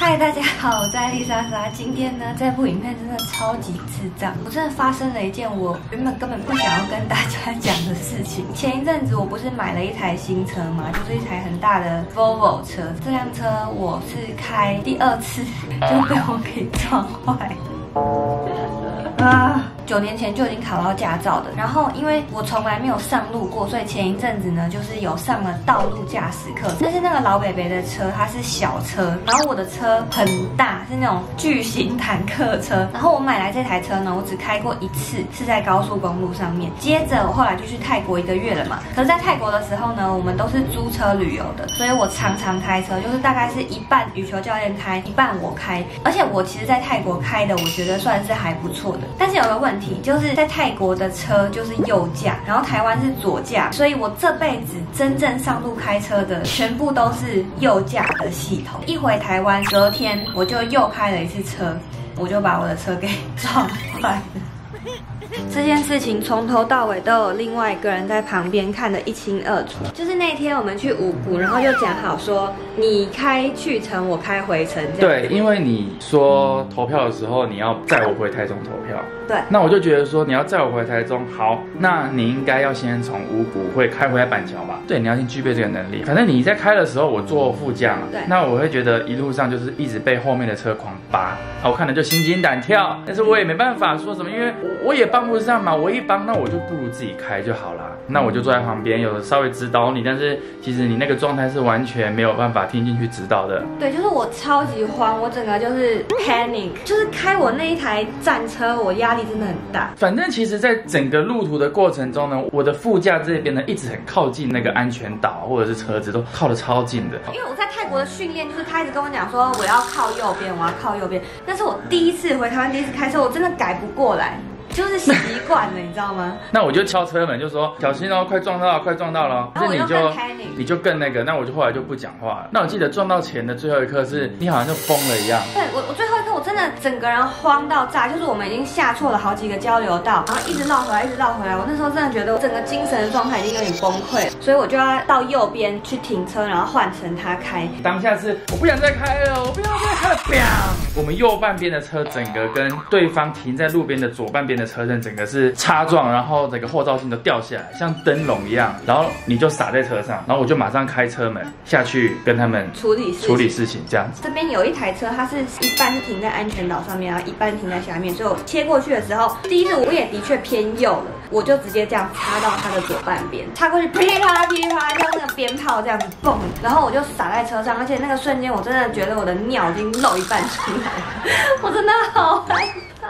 嗨，大家好，我在丽莎莎。今天呢，这部影片真的超级智障，我真的发生了一件我原本根本不想要跟大家讲的事情。前一阵子我不是买了一台新车嘛，就是一台很大的 Volvo 车。这辆车我是开第二次 就被我给撞坏了啊！九年前就已经考到驾照的，然后因为我从来没有上路过，所以前一阵子呢，就是有上了道路驾驶课。但是那个老北北的车它是小车，然后我的车很大，是那种巨型坦克车。然后我买来这台车呢，我只开过一次，是在高速公路上面。接着我后来就去泰国一个月了嘛。可是，在泰国的时候呢，我们都是租车旅游的，所以我常常开车，就是大概是一半羽球教练开，一半我开。而且我其实，在泰国开的，我觉得算是还不错的。但是有个问。就是在泰国的车就是右驾，然后台湾是左驾，所以我这辈子真正上路开车的全部都是右驾的系统。一回台湾，隔天我就又开了一次车，我就把我的车给 撞坏了。这件事情从头到尾都有另外一个人在旁边看得一清二楚。就是那天我们去五谷，然后就讲好说，你开去程，我开回程。对，因为你说投票的时候你要载我回台中投票。对。那我就觉得说你要载我回台中，好，那你应该要先从五谷会开回来板桥吧？对，你要先具备这个能力。反正你在开的时候，我坐副驾嘛。对。那我会觉得一路上就是一直被后面的车狂扒，我看的就心惊胆跳。但是我也没办法说什么，因为我我也帮不。上嘛，我一帮，那我就不如自己开就好啦。那我就坐在旁边，有的稍微指导你，但是其实你那个状态是完全没有办法听进去指导的。对，就是我超级慌，我整个就是 panic，就是开我那一台战车，我压力真的很大。反正其实，在整个路途的过程中呢，我的副驾这边呢，一直很靠近那个安全岛或者是车子，都靠得超近的。因为我在泰国的训练，就是他一直跟我讲说，我要靠右边，我要靠右边。但是我第一次回台湾，第一次开车，我真的改不过来。就是习惯了，你知道吗？那我就敲车门，就说小心哦，快撞到，快撞到了。那你就你就更那个，那我就后来就不讲话了。那我记得撞到前的最后一刻是，你好像就疯了一样。对我，我最后我真的整个人慌到炸，就是我们已经下错了好几个交流道，然后一直绕回来，一直绕回来。我那时候真的觉得我整个精神的状态已经有点崩溃，所以我就要到右边去停车，然后换成他开。当下是我不想再开了，我不要再开了。我们右半边的车整个跟对方停在路边的左半边的车身整个是擦撞，然后整个后照镜都掉下来，像灯笼一样。然后你就洒在车上，然后我就马上开车门下去跟他们处理处理事情，这样子。这边有一台车，它是一半是停在安全岛上面，然后一半停在下面，所以我切过去的时候，第一次我也的确偏右了，我就直接这样插到它的左半边，插过去噼里 啪啦噼里啪啦，像那个鞭炮这样子蹦，然后我就洒在车上，而且那个瞬间我真的觉得我的尿已经漏一半出来了。我真的好害怕。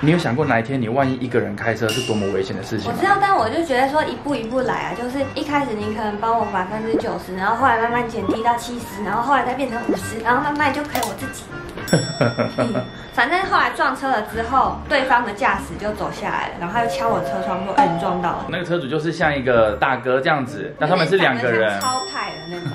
你有想过哪一天你万一一个人开车是多么危险的事情？我知道，但我就觉得说一步一步来啊，就是一开始你可能帮我百分之九十，然后后来慢慢减低到七十，然后后来再变成五十，然后慢慢就可以我自己。哈哈哈哈哈反正后来撞车了之后，对方的驾驶就走下来了，然后他就敲我车窗说：“哎，你撞到了。”那个车主就是像一个大哥这样子，那他们是两个人，超派的那种。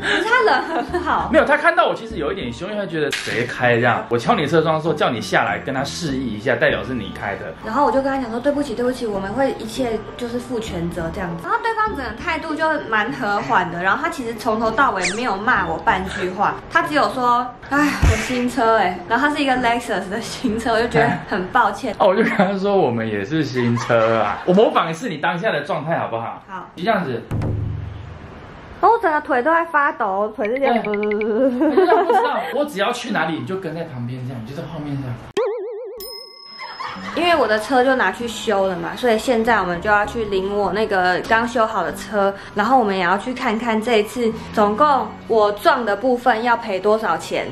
可是他人很好，没有他看到我其实有一点凶，因为他觉得谁开这样。我敲你车窗的时候叫你下来跟他示意一下，代表是你开的。然后我就跟他讲说：“对不起，对不起，我们会一切就是负全责这样子。”然后对方整个态度就蛮和缓的，然后他其实从头到尾没有骂我半句话，他只有说：“哎，我新车哎。”然后他是一个 Lexus 的新。车我就觉得很抱歉哦，我就跟他说我们也是新车啊，我模仿一次你当下的状态好不好？好，就这样子。然后我整个腿都在发抖，腿是这样。不知道，我只要去哪里你就跟在旁边这样，你就在后面这样。因为我的车就拿去修了嘛，所以现在我们就要去领我那个刚修好的车，然后我们也要去看看这一次总共我撞的部分要赔多少钱。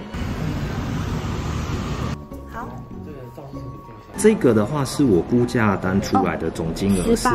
这个的话是我估价单出来的总金额是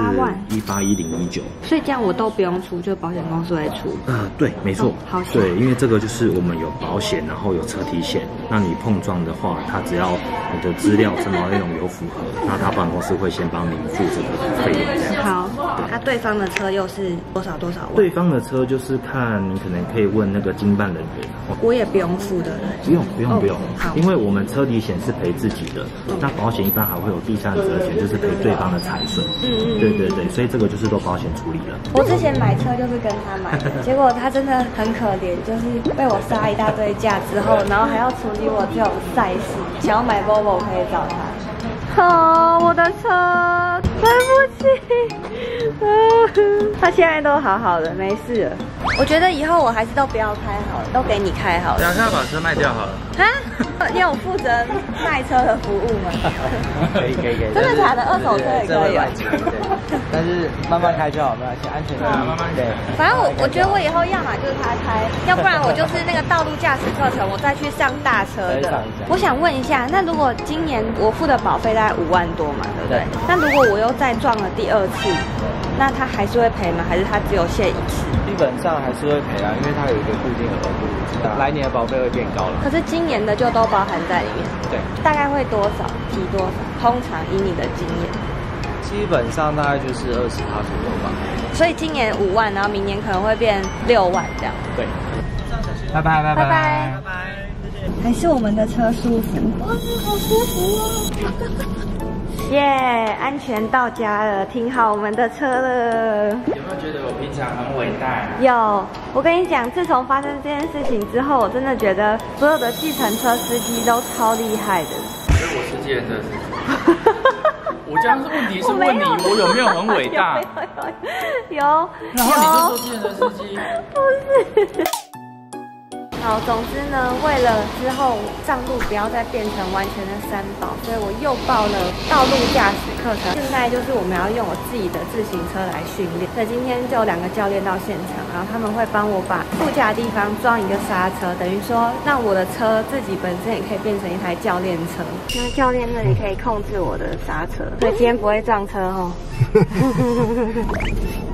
一八一零一九，所以这样我都不用出，就保险公司会出。呃，对，没错，好，对，因为这个就是我们有保险，然后有车体险，那你碰撞的话，它只要你的资料、承保内容有符合，那他保险公司会先帮您付这个费用。好。那对方的车又是多少多少万？对方的车就是看你可能可以问那个经办人员，我也不用付的。不用不用不用因为我们车底险是赔自己的，那保险一般还会有第三者责险，就是赔对方的财损。嗯嗯对对对，所以这个就是都保险处理了。我之前买车就是跟他买的，结果他真的很可怜，就是被我杀一大堆价之后，然后还要处理我这种赛事。想要买 Volvo 可以找他。哦，我的车，对不起，嗯，他现在都好好的，没事了。我觉得以后我还是都不要开好了，都给你开好了。等下把车卖掉好了。啊，你有负责卖车的服务吗？可以可以可以，真的假的？二手车也可以哦。对，但是慢慢开就好，没关系，安全第一。慢慢对，反正我我觉得我以后要么就是他开，要不然我就是那个道路驾驶课程，我再去上大车的。我想问一下，那如果今年我付的保费大概五万多嘛，对不对对？那如果我又再撞了第二次，那他还是会赔吗？还是他只有限一次？基本上还是会赔啊，因为它有一个固定的额度，来年的保费会变高了。可是今年的就都包含在里面，对，大概会多少？提多少？通常以你的经验，基本上大概就是二十趴左右吧。所以今年五万，然后明年可能会变六万这样。对，拜拜拜拜拜。还是我们的车舒服，哇，好舒服哦！耶安全到家了，停好我们的车了。有没有觉得我平常很伟大？有，我跟你讲，自从发生这件事情之后，我真的觉得所有的计程车司机都超厉害的。所以我是计程车司机。我这样是问题是 问你，我有没有很伟大？有，有，然后你就说计程车司机。不是。好，总之呢，为了之后上路不要再变成完全的三宝，所以我又报了道路驾驶课程。现在就是我们要用我自己的自行车来训练。所以今天就有两个教练到现场，然后他们会帮我把副驾的地方装一个刹车，等于说让我的车自己本身也可以变成一台教练车。那教练那里可以控制我的刹车，所以今天不会撞车哦。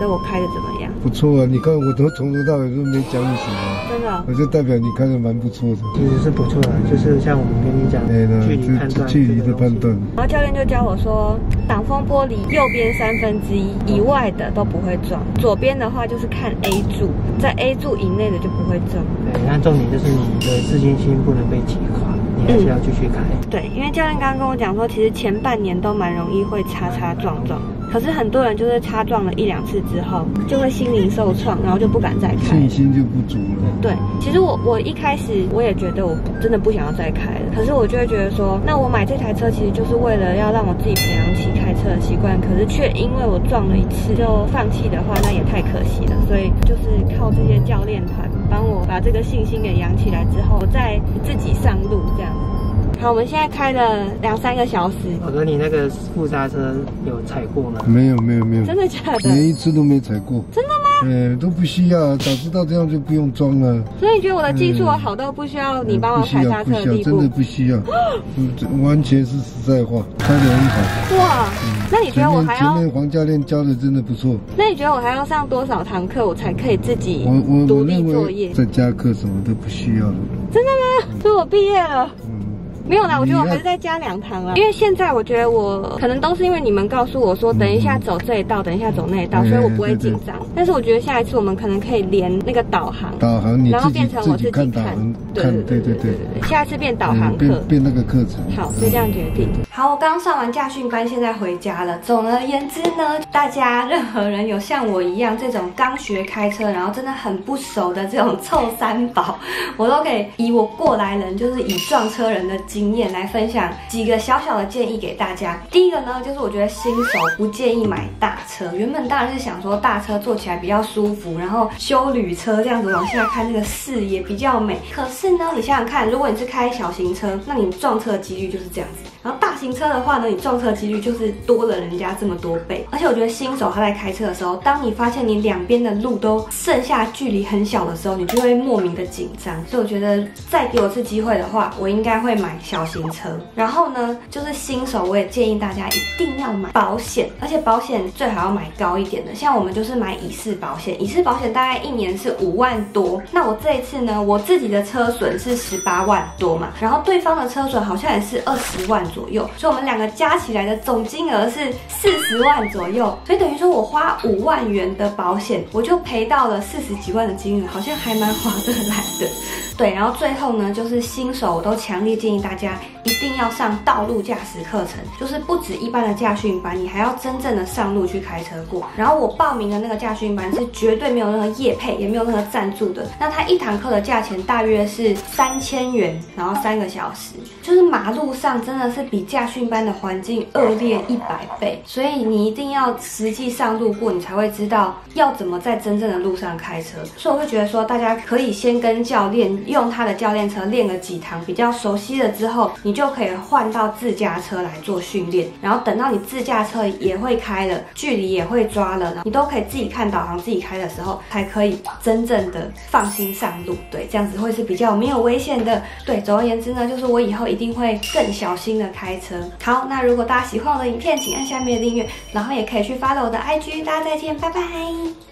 得我开的怎么样？不错啊！你看我都从头到尾都没讲你什么，真的哦、我就代表你开的蛮不错的。其实是不错的，就是像我们跟你讲哎，那距离判断，这距离的判断，然后教练就教我说，挡风玻璃右边三分之一以外的都不会撞，左边的话就是看 A 柱，在 A 柱以内的就不会撞。对，那重点就是你的自信心不能被击垮，你还是要继续开。对，因为教练刚刚跟我讲说，其实前半年都蛮容易会擦擦撞撞，可是很多人就是擦撞了一两次之后，就会心灵受创，然后就不敢再开信。心就不足了。对，其实我我一开始我也觉得我真的不想要再开了，可是我就会觉得说，那我买这台车其实就是为了要让我自己培养起开车的习惯，可是却因为我撞了一次就放弃的话，那也太可惜了。所以就是靠这些教练团帮我把这个信心给养起来之后，我再自己上路这样。好，我们现在开了两三个小时，我说你那个副刹车有踩过吗？没有没有没有，真的假的？连一次都没踩过。真的吗？哎，都不需要，早知道这样就不用装了。所以你觉得我的技术好到不需要你帮我踩刹车的地真的？不需要，完全是实在话，开得很好。哇，那你觉得我还要面前面黄教练教的真的不错，那你觉得我还要上多少堂课，我才可以自己我我独我认立作业为？在家课什么都不需要了。真的吗？所以我毕业了。嗯，没有啦，我觉得我还是再加两堂啊，因为现在我觉得我可能都是因为你们告诉我说，等一下走这一道，等一下走那一道，嗯所以我不会紧张。但是我觉得下一次我们可能可以连那个导航，导航你然后变成我自己看导航看，对对对。对，下一次变导航嗯课变。变那个课程。好，就这样决定。好，我刚上完驾训班，现在回家了。总而言之呢，大家任何人有像我一样这种刚学开车，然后真的很不熟的这种臭三宝，我都可以以我过来人，就是以撞车人的经经验来分享几个小小的建议给大家。第一个呢，就是我觉得新手不建议买大车。原本当然是想说大车坐起来比较舒服，然后修旅车这样子往下看，那个视野比较美。可是呢，你想想看，如果你是开小型车，那你撞车的几率就是这样子。然后大型车的话呢，你撞车几率就是多了人家这么多倍。而且我觉得新手他在开车的时候，当你发现你两边的路都剩下距离很小的时候，你就会莫名的紧张。所以我觉得再给我次机会的话，我应该会买小型车。然后呢，就是新手我也建议大家一定要买保险，而且保险最好要买高一点的。像我们就是买乙式保险，乙式保险大概一年是五万多。那我这一次呢，我自己的车损是十八万多嘛，然后对方的车损好像也是二十万左右，所以我们两个加起来的总金额是四十万左右。所以等于说我花五万元的保险，我就赔到了四十几万的金额，好像还蛮划得来的。对，然后最后呢，就是新手我都强烈建议大大家一定要上道路驾驶课程，就是不止一般的驾训班，你还要真正的上路去开车过。然后我报名的那个驾训班是绝对没有任何业配，也没有任何赞助的。那它一堂课的价钱大约是三千元，然后三个小时，就是马路上真的是比驾训班的环境恶劣一百倍，所以你一定要实际上路过，你才会知道要怎么在真正的路上开车。所以我会觉得说，大家可以先跟教练。用他的教练车练了几堂，比较熟悉的之后，你就可以换到自驾车来做训练。然后等到你自驾车也会开了，距离也会抓了，你都可以自己看导航、自己开的时候，才可以真正的放心上路。对，这样子会是比较没有危险的。对，总而言之呢，就是我以后一定会更小心的开车。好，那如果大家喜欢我的影片，请按下面的订阅，然后也可以去发了我的 IG。大家再见，拜拜。